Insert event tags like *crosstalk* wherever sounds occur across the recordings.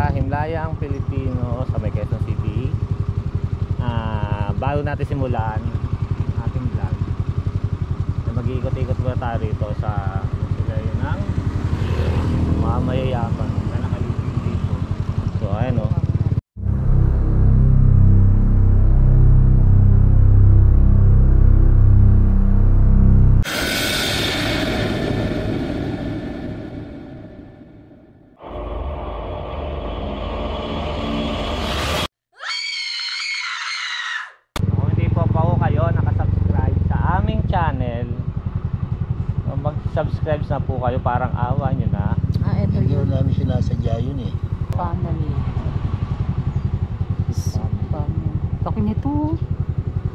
sa Himlayang Pilipino sa may Quezon City. Ah, bago natin simulan ating vlog. ay Mag-iikot-ikot muna tayo rito sa yun ng mga mayayaman na nakalipin dito. So ayan o. Kung po kayo parang awa nyo na. Ah, ito Hindi yun. namin sinasadya yun eh. Family. Family. Laki nito.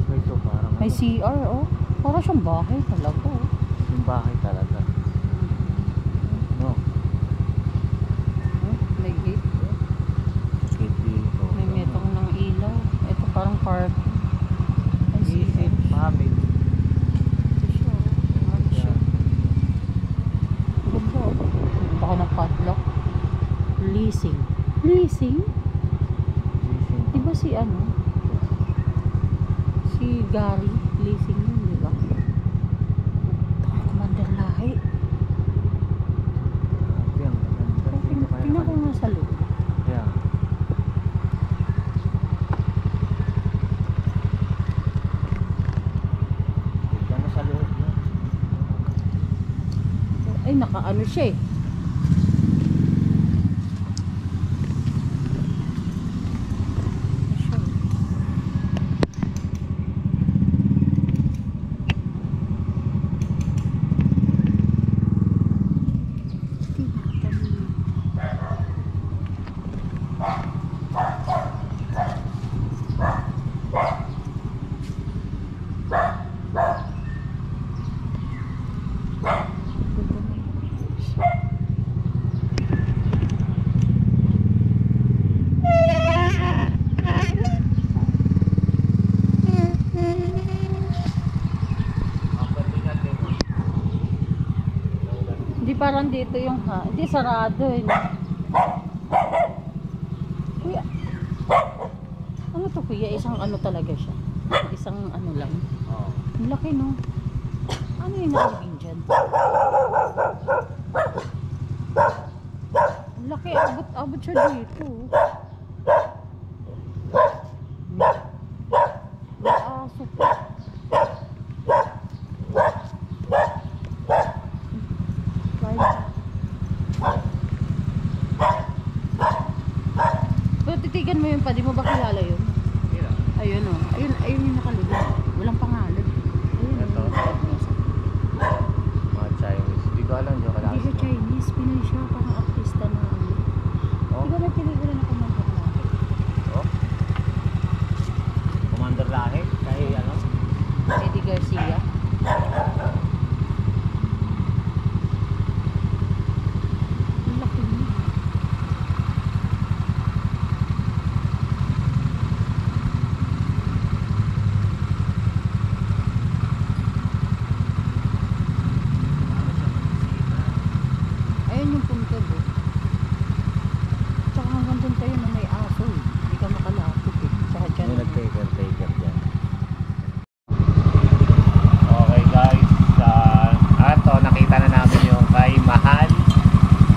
Ito parang May ano, CR, oh. Para siyang bahay talaga, oh. yung bahay talaga. No, Hmm, May gate. gate dito. May metong ng ilaw. Ito parang park. May Visit CR. family. Ito siya, oh. Ano siya? Ganda, oh. Baka ng padlock. Leasing. Leasing? Visit. Di ba si ano? Si Gary, leasing yun, di ba? Commander Lahi. Tingnan ko nga sa loob. Yeah. No? Ay, naka-ano siya eh. Ano siya eh? Tinatanong. Ang pwede natin. Parang dito yung ha. Hindi sarado eh. Kuya. Ano to kuya? Isang ano talaga siya. Isang ano lang. Oo. Ang laki no. Ano yung nakalagay dyan? Ang laki. Abot, abot siya dito. May aso pa. Right. Pero titigan mo yun pa, di mo ba kilala yun? Hindi lang. Ayun o. Ayun, ayun yung nakalagay. Walang pangalan. Ayun. Ito? Mga Chinese. Hindi ko alam. Hindi ko alam. Hindi siya Chinese. Pinoy siya. Parang artista na ano. Oh. Hindi ko na tinignan ako ng baklaki. Oh. Commander Lahi. Kay ano? Eddie Garcia. Ang laki niya. Ayun yung punto do. Tsaka hanggang doon tayo na may aso eh. Hindi ka makalapit eh. Tsaka dyan. May nag-taker, taker dyan. Okay guys. Uh, ato, nakita na namin yung kay Mahal.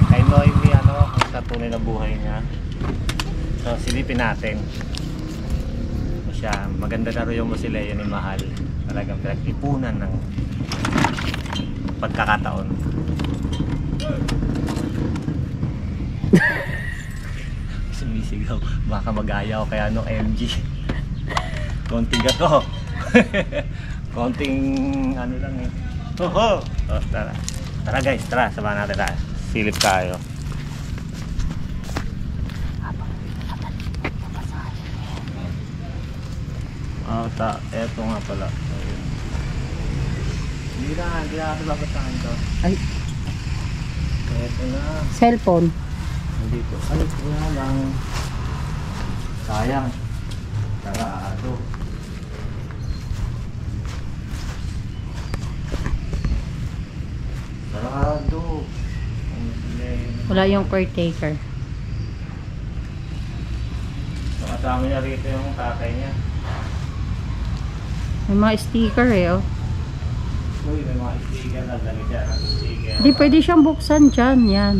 Kay Noemi, ano, ang sa tunay na buhay niya. So, silipin natin. Siya, maganda na yung Musileo ni Mahal. Talagang pinag-ipunan ng pagkakataon. *laughs* Sumisigaw. Baka mag-ayaw kaya no MG. Konting gato. *laughs* Konting ano lang eh. Oho! Oh, tara. Tara guys, tara. Samahan natin tayo. Silip tayo. Ah, ta, eto nga pala. Ayun. Hindi na, hindi na natin babasahin to. Ay, Eto na. cellphone. Nandito. Ay, wala lang. Sayang. Sarado. Sarado. Ang silay. Wala yung caretaker. Kasama niya rito yung tatay niya. May mga sticker eh, oh. Uy, may mga sticker na siya. ng Sticker. Hindi, pwede siyang buksan dyan, yan.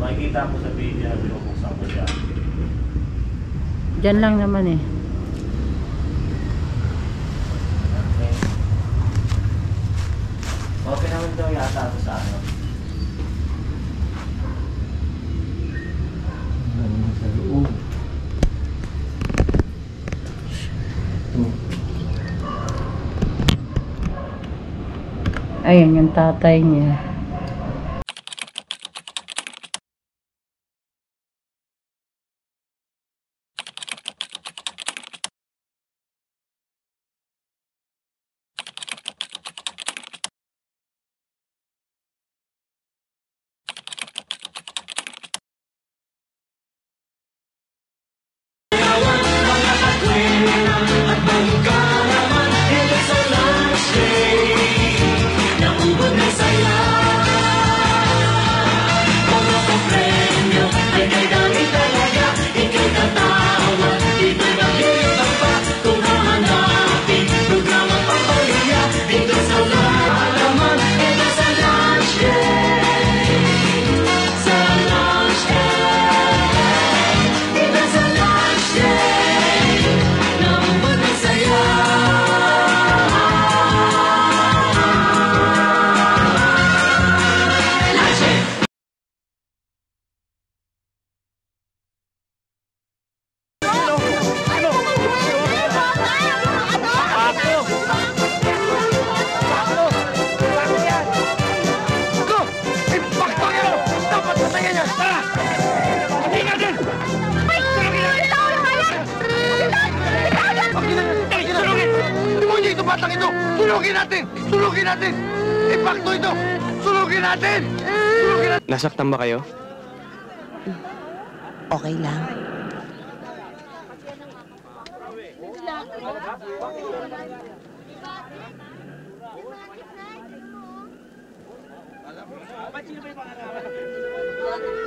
Makikita po sa video na binubuksan ko siya. Dyan lang naman eh. Okay. Okay naman daw yata ito sa ano. Ano sa loob? Ayan yung tatay niya. Natin! Sulugin natin! Impacto ito! Sulugin natin! Sulugin natin! Nasaktan ba kayo? Okay lang. Nakalak. *laughs*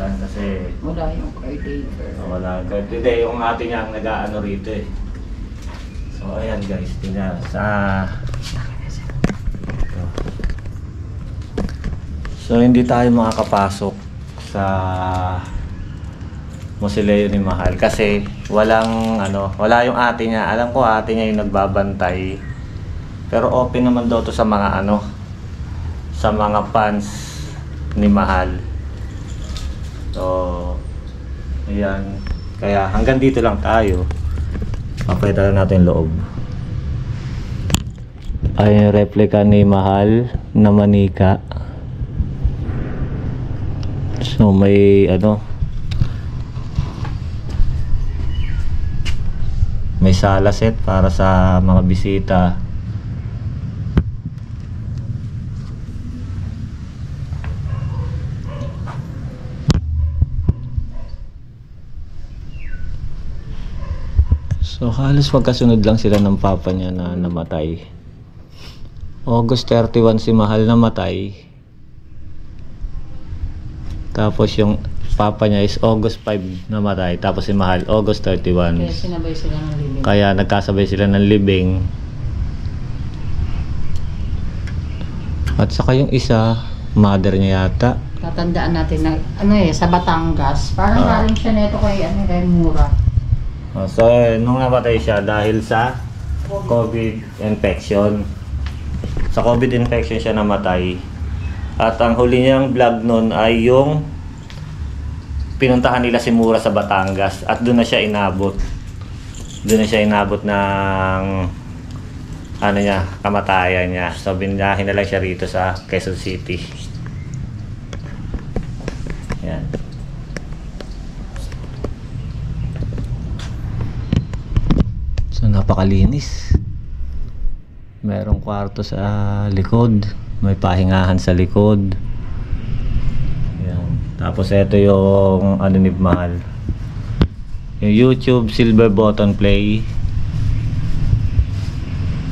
buksan kasi Wala yung caretaker. oh, wala. Kahit hindi, yung ate niya ang nag-ano rito eh. So, ayan guys, tingnan. Sa... Ito. So, hindi tayo makakapasok sa Musileo ni Mahal kasi walang ano, wala yung ate niya. Alam ko ate niya yung nagbabantay. Pero open naman daw to sa mga ano, sa mga fans ni Mahal. So, ayan. Kaya hanggang dito lang tayo. Papakita lang natin loob. Ay yung replica ni Mahal na manika. So may ano may sala set para sa mga bisita. So halos magkasunod lang sila ng papa niya na namatay. August 31 si Mahal namatay. Tapos yung papa niya is August 5 namatay. Tapos si Mahal August 31. Kaya sinabay sila ng libing. Kaya nagkasabay sila ng libing. At saka yung isa, mother niya yata. Tatandaan natin na, ano eh, sa Batangas. Parang Ah. galing siya neto kay, ano, kay Mura. Oh, So, nung namatay siya dahil sa COVID infection. Sa COVID infection siya namatay. At ang huli niyang vlog nun ay yung pinuntahan nila si Mura sa Batangas at doon na siya inabot. Doon na siya inabot ng ano niya, kamatayan niya. So binahin na lang siya rito sa Quezon City. Yan. So napakalinis. Merong kwarto sa likod. May pahingahan sa likod. Yan. Tapos ito yung ano ni Mahal. Yung YouTube silver button play.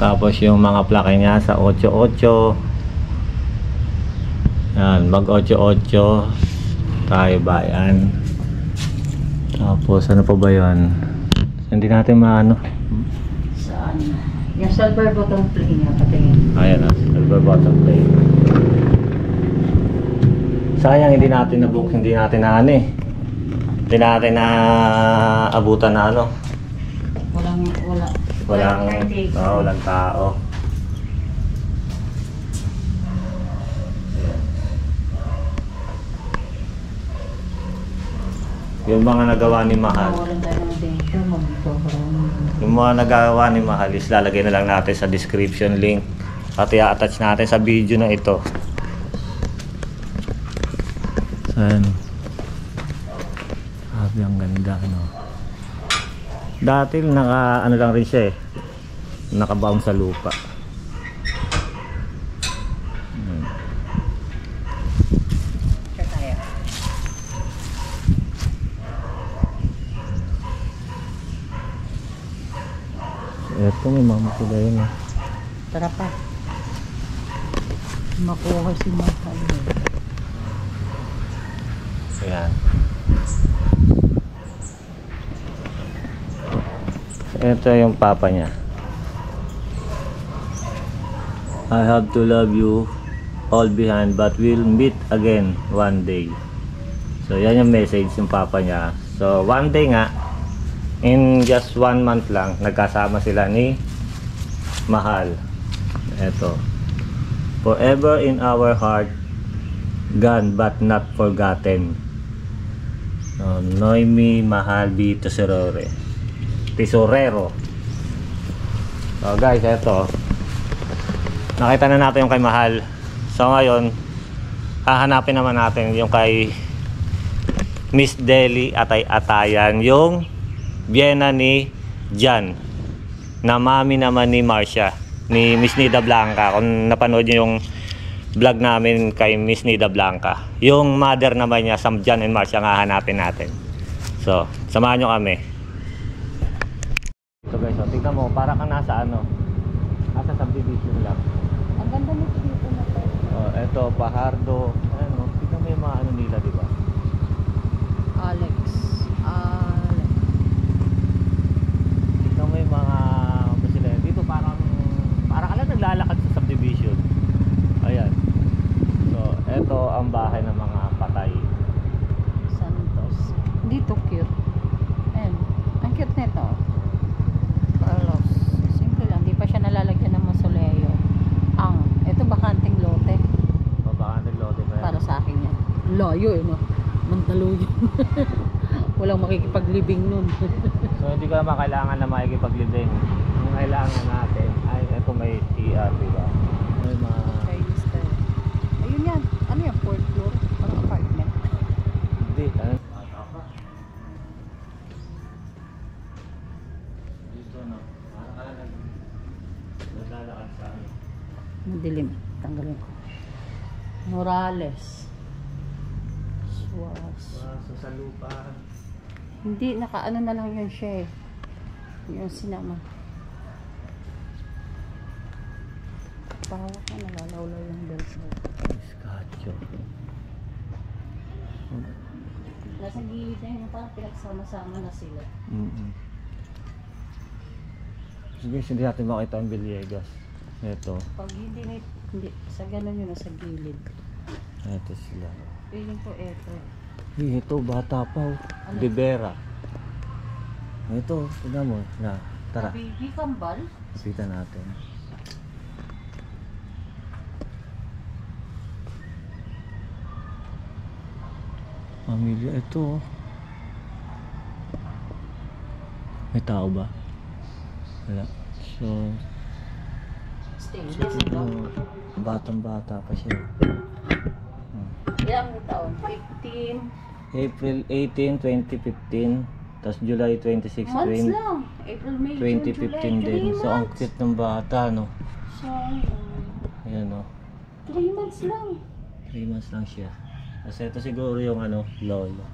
Tapos yung mga plaka niya sa 88. Yan, mag 88 tayo bayan. Tapos ano pa ba 'yan? Hindi natin maano. Silver button play niya, patingin. Ayan na, silver button play. Sayang hindi natin na-book, hindi natin na ano eh. Hindi natin na abutan na ano. Walang, wala. Walang, caretaker. oh, walang tao. Yung mga nagawa ni Mahal. Walang tayo ng danger, mag-program. Yung mga nagawa ni Mahal is lalagay na lang natin sa description link. At i-attach natin sa video na ito. Saan? Sabi ang ganda no. Dati naka ano lang rin siya eh. Nakabaon sa lupa. Hmm. Sure tayo. Ito may mga sila yun eh. Tara pa. Makuha si Mahal. Ayan. Ito yung papa niya. I have to love you all behind but we'll meet again one day. So yan yung message yung papa niya. So one day nga, in just one month lang, nagkasama sila ni Mahal. Ito. Forever in our heart, gone but not forgotten. No, Noemi Mahal B. Tesorore. Tesorero. So guys, eto. Nakita na natin yung kay Mahal. So ngayon, hahanapin naman natin yung kay Miss Deli Atay Atayan, yung Vienna ni Jan. Na mami naman ni Marcia, ni Miss Nida Blanca. Kung napanood niyo yung vlog namin kay Miss Nida Blanca. Yung mother naman niya, Sam Jan and Marcia, ang hahanapin natin. So, samahan nyo kami. So guys, so, tingnan mo, para kang nasa ano, nasa subdivision lang. Ang ganda nito dito na to. Oh, eto, Pahardo, ano, tingnan mo yung mga ano nila, di ba? Alex. Tingnan mo yung mga, ano sila, dito parang, parang alam naglalakad sa subdivision. Ayan. Eto ang bahay ng mga patay. Santos. Dito cute. Ayan. Ang cute nito. Carlos. Simple lang. Di pa siya nalalagyan ng masoleo. Ang. Ito bakanting lote. Babakante lote pa yan. Para sa akin yan. Layo eh no. Mandaluyong. *laughs* Walang makikipaglibing nun. So hindi ko naman kailangan na makikipaglibing. Ang kailangan natin ay ito may CR, di ba? May mga Chinese style. Ayun yan. Ano yan? Fourth floor? Parang apartment. hindi ano? Dito no. Parang ka nag naglalakad sa ano. Madilim. Tanggalin ko. Morales. Suwas. So, sa lupa. Hindi, nakaano na lang yun siya eh. Yung sinama. Pahawak na, nalalawlaw yung bells mo. Scotcho. Nasa gilid na yun, parang pinagsama-sama na sila. Mm Sige, hindi natin makita ang Villegas. Ito. Pag hindi, hindi sa ganun yun, nasa gilid. Ito sila. Feeling ko. Eh, ito, bata pa. Oh. Ano? Rivera. Ito, tignan mo. Na, tara. Baby kambal? Kapita natin. Pamilya, ito. oh. May tao ba? Wala. So, Stainless ito, ito. batang bata pa siya. Ilang taon? 15 April 18, 2015. Tapos July 26, months 20, lang. April, May, June, 2015 July, din. three So, ang months. cute ng bata, no? Sayang. Ayan, no? 3 months lang. 3 months lang siya. Kasi ito siguro yung ano, lolo.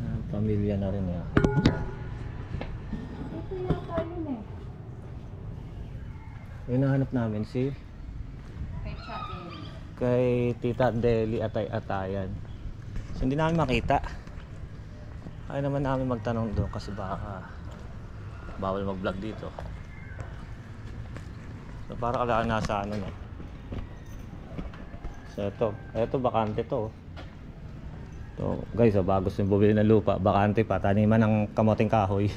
Ah, pamilya na rin ya. Ito yata yun eh. Yung nahanap namin si Kay kay Tita Deli Atay Atayan. So hindi namin makita. Kaya naman namin magtanong doon kasi baka bawal mag-vlog dito. So para kailangan nasa ano no. So ito, ito bakante to. To, guys, oh, bago yung bumili ng lupa, bakante pa, taniman ng kamoting kahoy.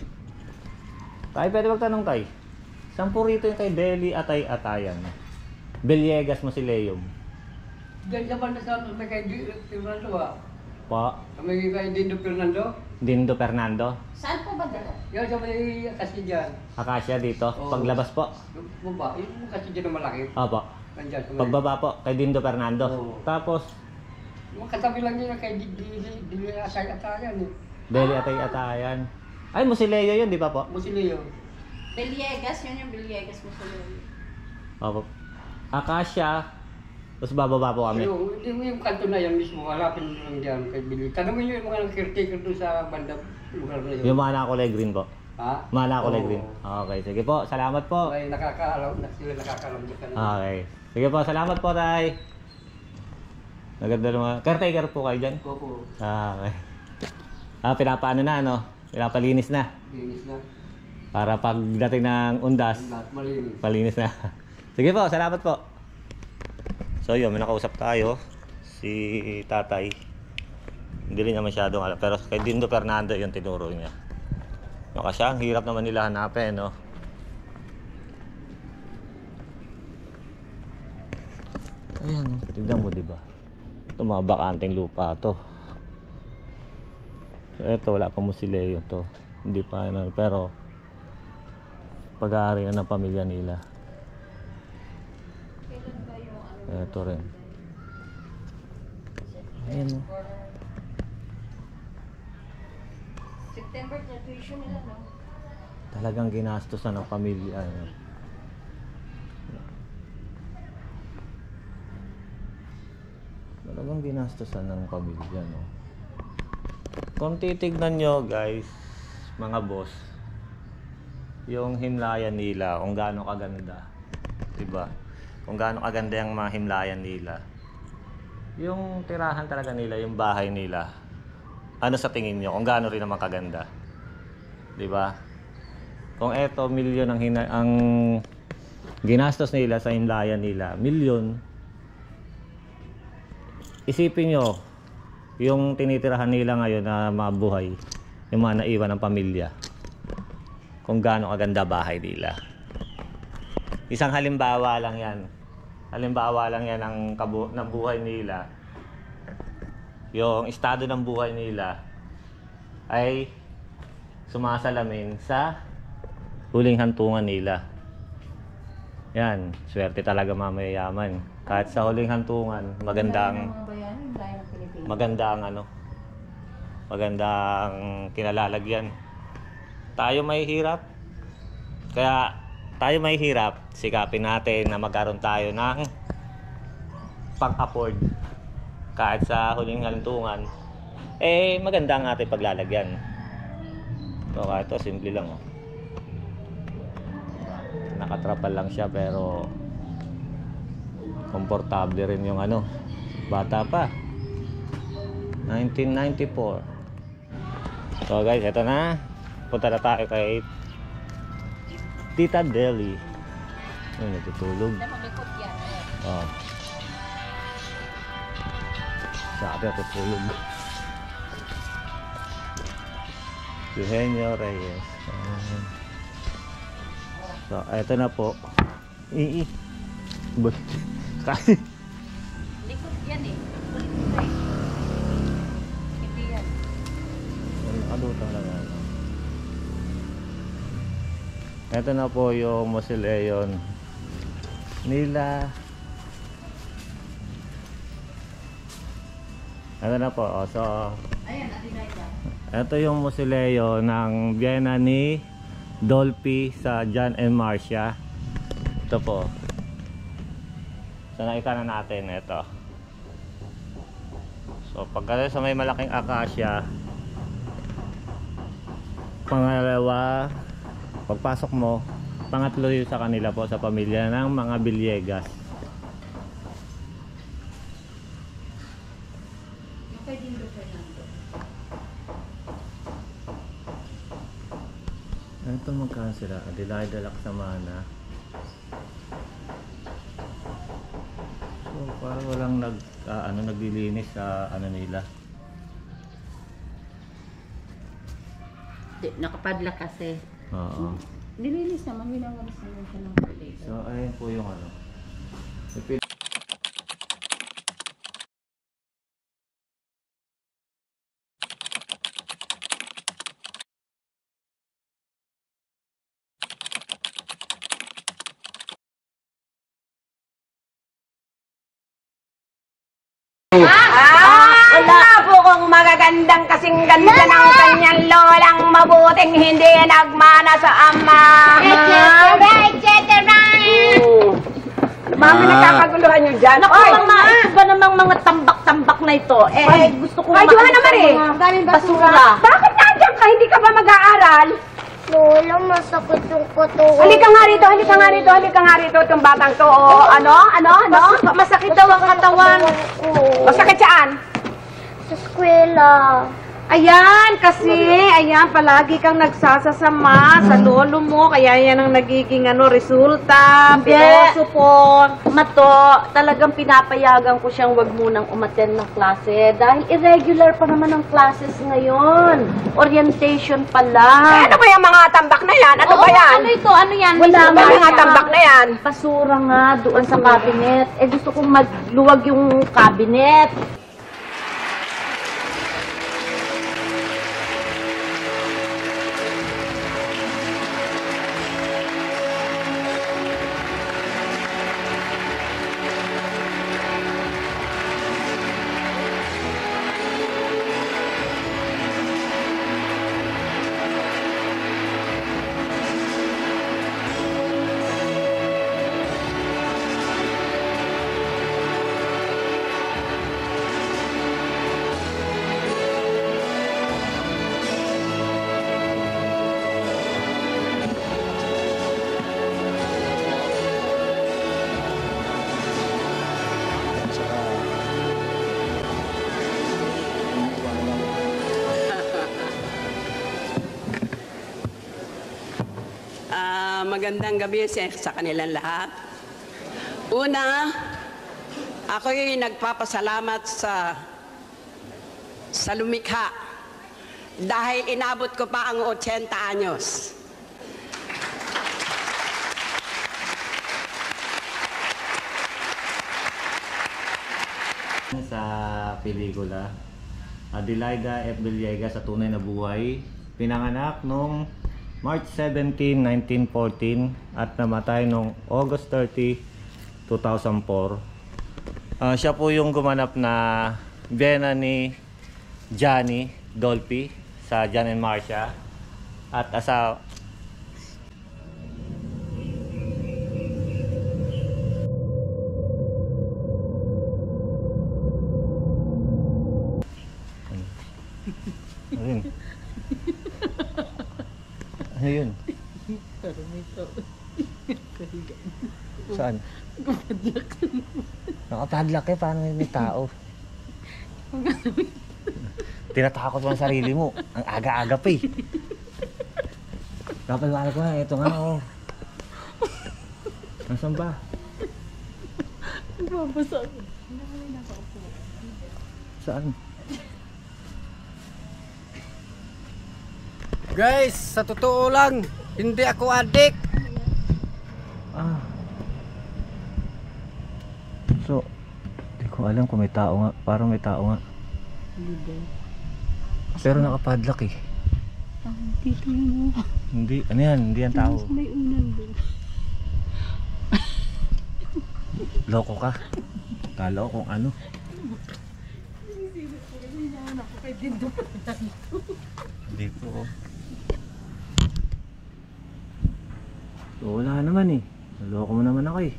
*laughs* Tay, pwede magtanong kay. Saan po rito yung kay Deli Atay Atayan? Beliegas Masileum. Diyan naman na sa may kay Fernando ah. Po, May kay Dindo Fernando. Dindo Fernando. Saan po ba dala? Yan sa may kasi dyan. Akasya dito. Oo. Paglabas po. Yung baba, yung dyan na malaki. Opo. Nandyan sa may... Pagbaba po kay Dindo Fernando. Oo. Tapos, Yung katabi lang nila kay Di Di Di Di Asay Atayan eh. Deli Atay Atayan. Ay, Musileo yun, di ba po? Musilio. Beliegas, yun yung Beliegas mo sa. Opo. Akasya. Tapos bababa po kami. Yung, yung, yung kanto na yan mismo, harapin mo lang dyan kay Billy. Tanungin nyo yung mga caretaker doon sa banda lugar na yun. Yung mga nakulay green po. Ha? Mga nakulay Oo. green. Okay, sige po. Salamat po. Ay, nakakaalam, na sila nakakaalam dyan ka na. Okay. Sige po, salamat po, Tay. Naganda naman. Caretaker po kayo dyan? Opo, Ah, okay. Ah, pinapaano na, ano? Pinapalinis na. linis na. Para pagdating ng undas, malinis. Palinis na. *laughs* Sige po, salamat po. So yun, may nakausap tayo. Si tatay. Hindi rin niya masyadong alam. Pero kay Dindo Fernando yung tinuro niya. Baka siya, ang hirap naman nila hanapin, no? Ayan, tignan mo, di ba? Ito mga lupa to. So, ito, wala pa musileo to. Hindi pa, ano, pero pag-aari na ng pamilya nila. Yung ano? Ito rin. Ayan o. September graduation nila, no? Talagang ginastos na ng pamilya. Ano. Talagang ginastosan ng pamilya, no? Kung titignan nyo, guys, mga boss, yung himlayan nila, kung gaano kaganda. 'Di ba? Kung gaano kaganda yung mga himlayan nila. Yung tirahan talaga nila, yung bahay nila. Ano sa tingin nyo? Kung gaano rin naman kaganda. 'Di ba? Kung eto milyon ang hina- ang ginastos nila sa himlayan nila, milyon. Isipin nyo, yung tinitirahan nila ngayon na mabuhay, yung mga naiwan ng pamilya kung gaano kaganda bahay nila. Isang halimbawa lang yan. Halimbawa lang yan ng, kabu- ng buhay nila. Yung estado ng buhay nila ay sumasalamin sa huling hantungan nila. Yan, swerte talaga mamayayaman. Kahit sa huling hantungan, magandang magandang ano magandang kinalalagyan tayo may hirap. Kaya tayo may hirap sikapin natin na magkaroon tayo ng pang-afford. Kahit sa huling halintungan eh maganda ang ating paglalagyan. So kahit to simple lang oh. nakatrapal lang siya pero komportable rin yung ano. Bata pa. 1994 So guys, eto na. Punta na tayo kay Tita Deli. Ay, natutulog. Yan. Oh. Sa atin natutulog. Eugenio Reyes. Ayan. So, eto na po. Ii. Kasi, Ito na po yung mausoleum nila. Ito na po. oh, So, Ayan, ito yung mausoleo ng Vienna ni Dolphy sa John and Marcia. Ito po. So nakita na natin ito. So pagka sa may malaking akasya, pangalawa, pagpasok mo, pangatlo yun sa kanila po sa pamilya ng mga Villegas. Ito magkano sila? Adelaide Laksamana. So parang walang nag, ah, ano, naglilinis sa ano nila. Nakapadla kasi. Oo. Nilinis naman, winawalis naman siya ng kulay. So ayun po yung ano. Po kung magagandang kasing ganda ng kanyang lolang mabuting hindi nagmana sa ama. Etc. etc. Mami, Ah. nagkakaguluhan nyo dyan. Naku, Oy! mga ito ba namang mga tambak-tambak na ito? Eh, Ay, gusto ko ay, Johanna Marie! Daming basura. Bakit nandiyan ka? Hindi ka ba mag-aaral? Lola, masakit yung kuto. Halika nga rito, halika nga rito, halika nga rito itong batang to. O, ano? Ano? Ano? Masakit daw ang katawan. Masakit saan? Sa eskwela. Ayan, kasi, ayan, palagi kang nagsasasama sa lolo mo, kaya yan ang nagiging ano, resulta, Hindi. pilosopo. Mato, talagang pinapayagan ko siyang wag munang umaten ng klase dahil irregular pa naman ang classes ngayon. Orientation pa lang. ano ba yung mga tambak na yan? Ano Oo, ba yan? Ano ito? Ano yan? Wala May ba mga siya. tambak na yan? Basura nga doon sa cabinet. Eh gusto kong magluwag yung cabinet. Magandang gabi sa, kanilang lahat. Una, ako'y nagpapasalamat sa sa lumikha dahil inabot ko pa ang 80 anyos. sa pelikula Adelaida F. Villegas sa tunay na buhay pinanganak noong March 17, 1914 at namatay noong August 30, 2004 Ah, siya po yung gumanap na Vienna ni Johnny Dolphy sa John and Marcia at asa Saan? Nakapadlock eh, paano may tao? Tinatakot mo ang sarili mo. Ang aga-aga pa eh. Dapat wala ko nga, ito nga oh. Nasaan ba? Saan? Guys, sa totoo lang, hindi ako adik. Ah. So, di ko alam kung may tao nga. Parang may tao nga. Pero nakapadlock eh. Dito yun. oh. Hindi, ano yan? Hindi yan tao. May unan doon. *laughs* Loko ka. Kala ko kung ano. Dito oh. So, wala naman eh. Naloko mo naman ako eh.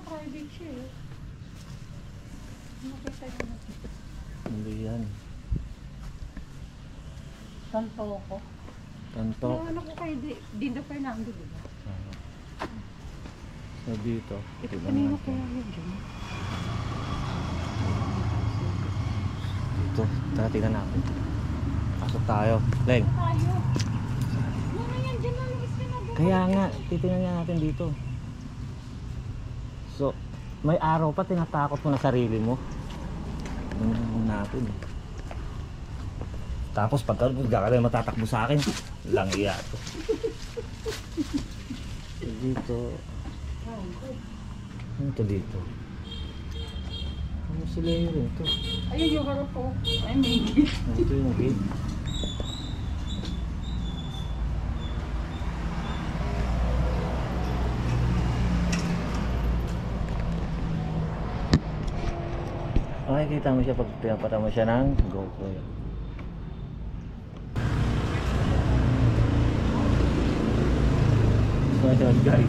Naka-private siya eh. Nakita niyo na. Hindi yan. Santo ako. Tanto. Yung ano ko kay Di- Dindo Fernando, di ba? So dito. Ito tignan kanina natin. kaya yun dyan. Dito. Tara tingnan natin. Pasok tayo. Leng. Tayo. Muna yan, dyan ka na. Kaya nga, titingnan nga natin dito. So, may araw pa tinatakot mo na sarili mo. Tingnan natin. eh. Tapos pagka bigla ka na matatakbo sa akin, lang iya to. Dito. Ano to dito? Ano sila yun ito? Ayun yung harap po. Ay, may gate. Ito yung gate. Makikita mo siya pag pinapata mo siya ng GoPro. So guys.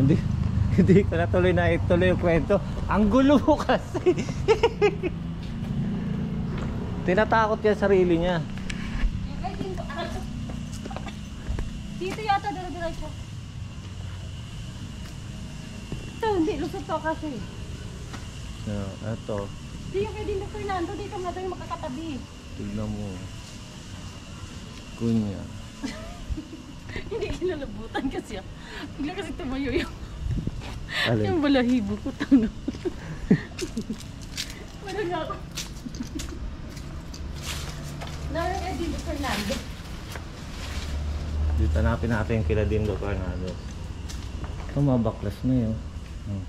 Hindi, hindi ko na tuloy na ituloy yung kwento. Ang gulo kasi. *laughs* Tinatakot niya sarili niya. Dito yata, dire-diretso. Ito, hindi. Lusot to kasi. So, eto, Hindi yung kay Dindo Fernando. Dito nga tayo makakatabi. tignan mo. Kunya. *laughs* Hindi kinalabutan kasi. Bigla kasi tumayo yung, Alin? yung balahibo ko. Tanga. Wala nga ako. Naroon kay Dindo Fernando. Dito hanapin natin kila Dindo Fernando. Ito mga baklas na yun. Hmm.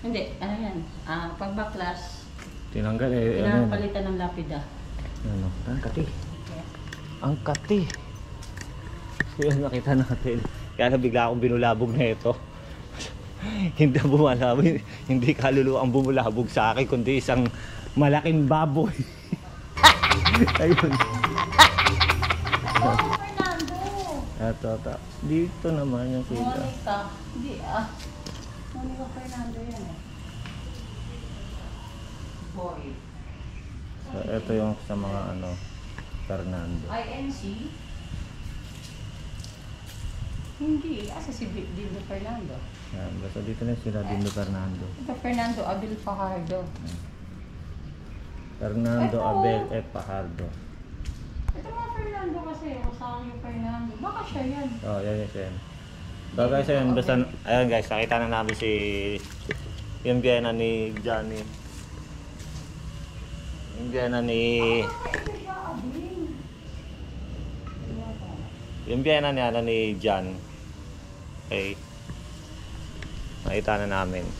Hindi, ano yan? Ah, pag baklas, Tinanggal eh. Ano yun? pinapalitan ng lapida. Ano? Ang kati. Ang kati. So yun nakita natin. Kaya bigla akong binulabog na ito. *laughs* hindi bumalabog. Hindi kaluluwa ang bumulabog sa akin, kundi isang malaking baboy. *laughs* Ayun. Fernando! Ito, ito. Dito naman yung kita. Monica. Hindi ah. Monica Fernando yan eh. Boy. So, ito yung sa mga ano, Fernando. INC? Hindi. Asa si Di- Dindo Fernando? Yan, basta dito na sila Dindo Fernando. Ito Fernando Abel Fajardo. Fernando Ito. Abel F. Pajardo. Ito mga Fernando kasi. Rosario Fernando. Baka siya yan. Oh, yan yan siya. So guys, ayun, basta, ayun guys, nakita na namin si yung biyena ni Johnny. Yung biyena ni yung biyena ni ano ni John. Okay. Nakita na namin.